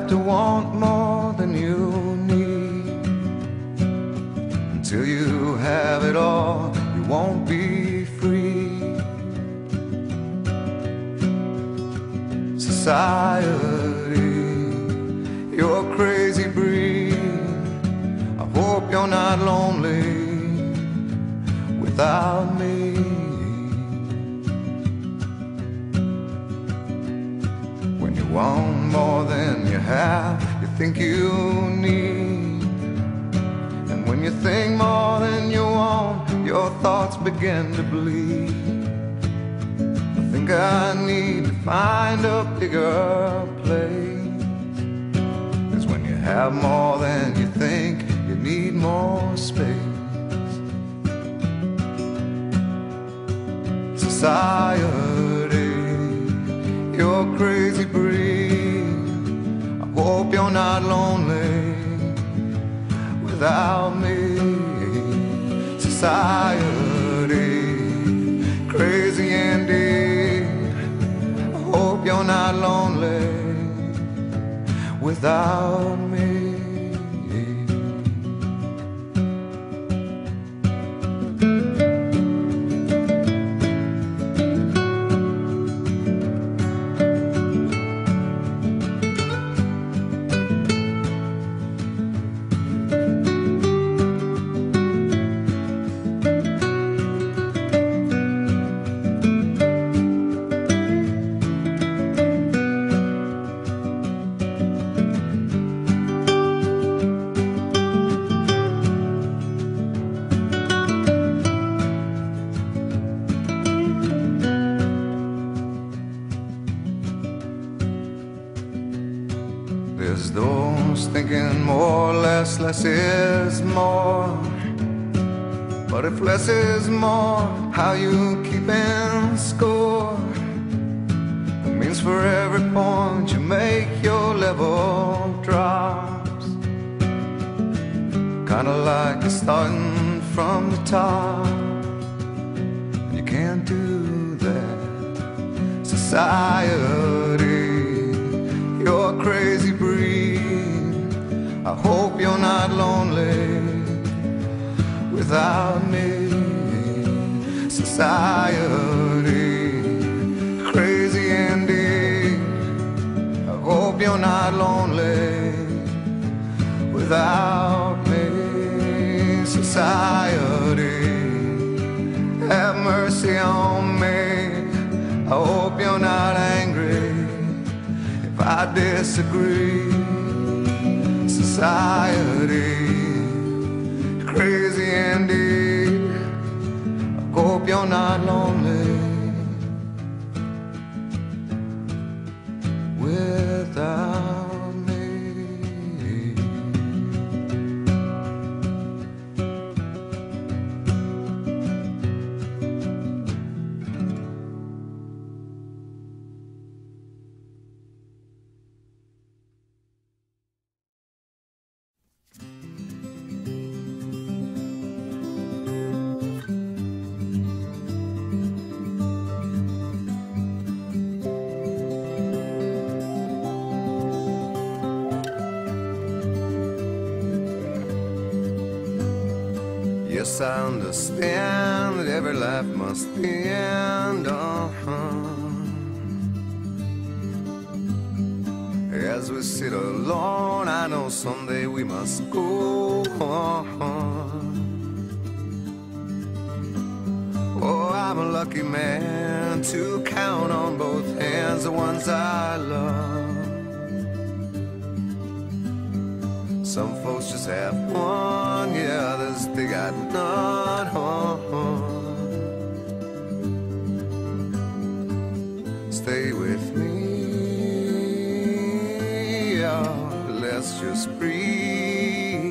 have to want more than you need. Until you have it all, you won't be free. Society, you're a crazy breed. I hope you're not lonely without me. When you want have, you think you need. And when you think more than you want, your thoughts begin to bleed. I think I need to find a bigger place. Cause when you have more than you think, you need more space. Society, you're crazy not lonely without me. Society, crazy indeed. I hope you're not lonely without me. But if less is more, how you keeping score? It means for every point you make, your level drops. Kinda like you're starting from the top. And you can't do that. Society you're a crazy breed. I hope you're not lonely without me. Society, crazy indeed. I hope you're not lonely without me. Society, have mercy on me. I hope you're not angry if I disagree. Society, crazy indeed. I hope you're not lonely without Yes, I understand that every life must end. Uh-huh. As we sit alone, I know someday we must go on. Oh, I'm a lucky man to count on both hands the ones I love. Some folks just have one, yeah, others they got none. Stay with me, oh, let's just breathe.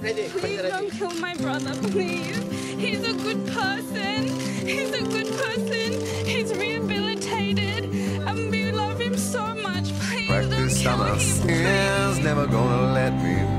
Please don't kill my brother, please. He's a good person. He's a good person. He's rehabilitated. And we love him so much. Please Practice don't on kill him. sins, never gonna let me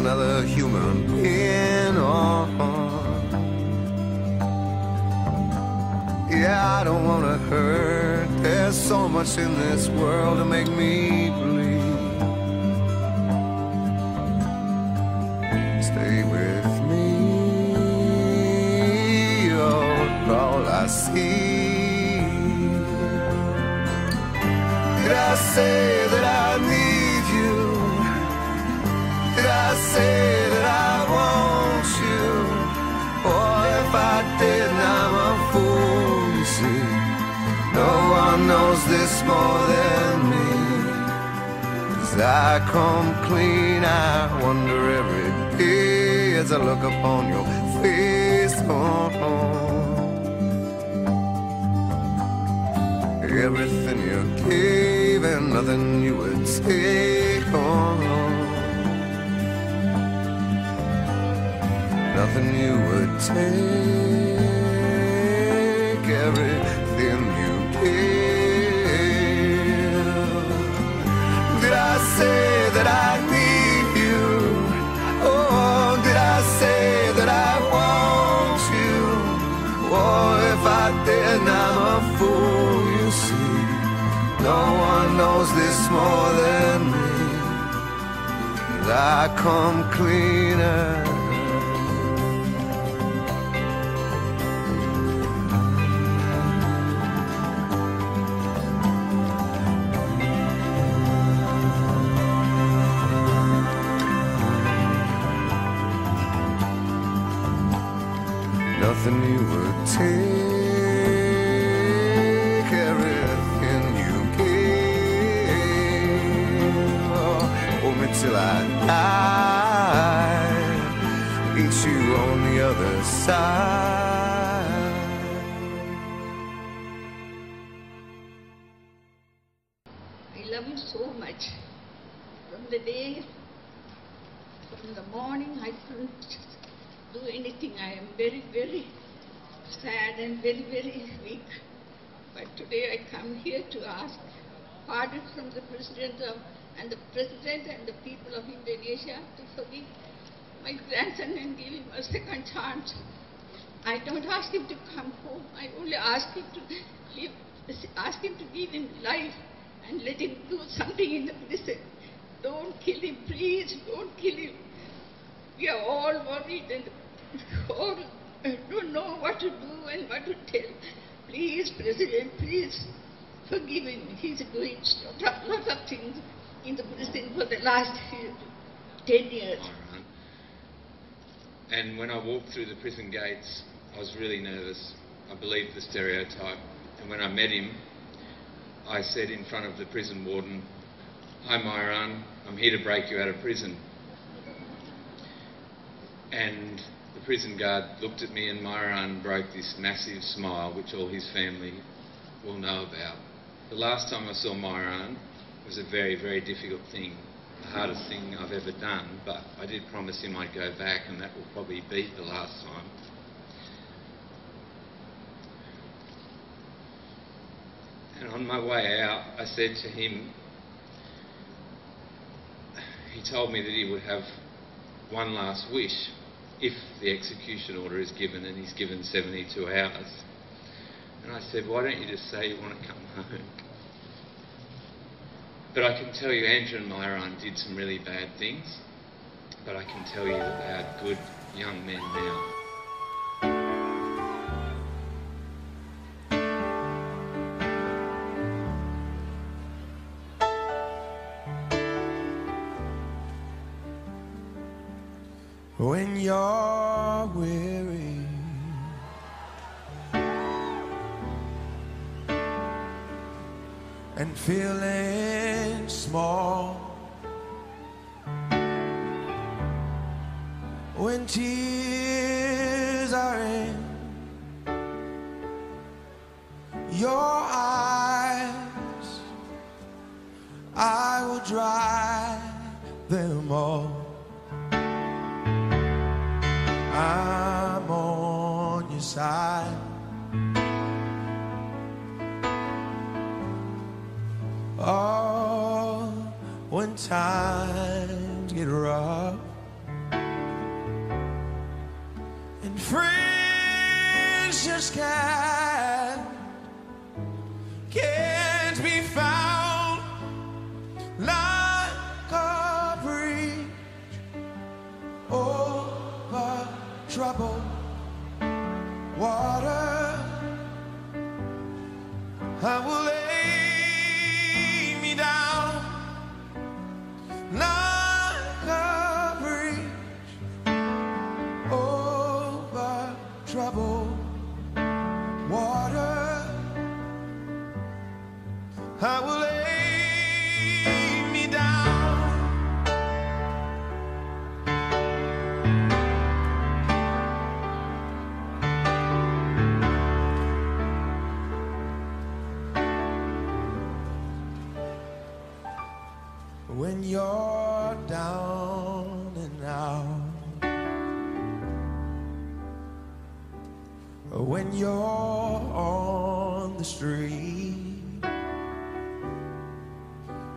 another human being. Oh, yeah, I don't wanna hurt. There's so much in this world to make me bleed. Stay with me, oh, all I see. Did I say that I need I say that I want you? Or if I did, I'm a fool. No one knows this more than me. As I come clean, I wonder every day as I look upon your face. Oh, oh. Everything you gave and nothing you would take on. Nothing you would take. Everything you gave. Did I say that I need you? Oh, did I say that I want you? Oh, if I did, I'm a fool, you see. No one knows this more than me. I come cleaner. Nothing you would take, everything you gave. Hold me till I die, meet you on the other side. I love you so much. From the day, from the morning, I couldn't do anything. I am very, very sad and very, very weak. But today I come here to ask pardon from the president of, and the president and the people of Indonesia to forgive my grandson and give him a second chance. I don't ask him to come home. I only ask him to live, ask him to give him life and let him do something in the prison. Don't kill him, please. Don't kill him. We are all worried and all don't know what to do and what to tell. Please, President, please forgive him. He's doing lot, lot of things in the prison for the last uh, 10 years. And when I walked through the prison gates, I was really nervous. I believed the stereotype. And when I met him, I said in front of the prison warden, Hi Myuran, I'm here to break you out of prison. And the prison guard looked at me and Myuran broke this massive smile, which all his family will know about. The last time I saw Myuran was a very, very difficult thing, the hardest thing I've ever done, but I did promise him I'd go back and that will probably beat the last time. And on my way out, I said to him, he told me that he would have one last wish if the execution order is given and he's given 72 hours. And I said, why don't you just say you want to come home? But I can tell you, Andrew and Myuran did some really bad things, but I can tell you that they are good young men now. When you're weary. And feeling small when tears are in your eyes, I will dry them all. when times get rough. And friends just can't troubled water. I will lay me down. When you're down when you're on the street,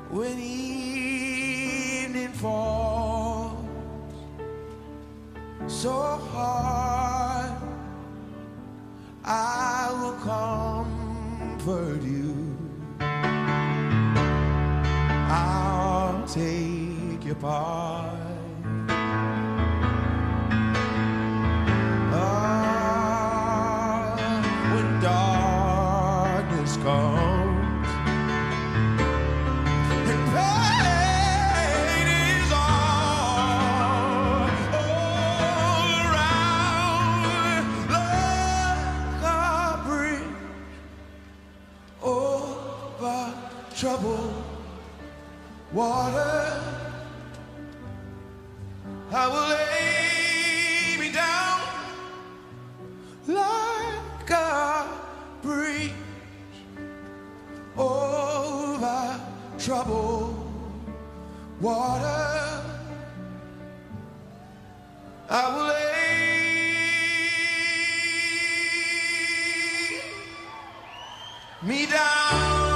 when evening falls so hard, I will comfort you. I'll take your part. Troubled water. I will lay me down like a bridge over troubled water. I will lay me down.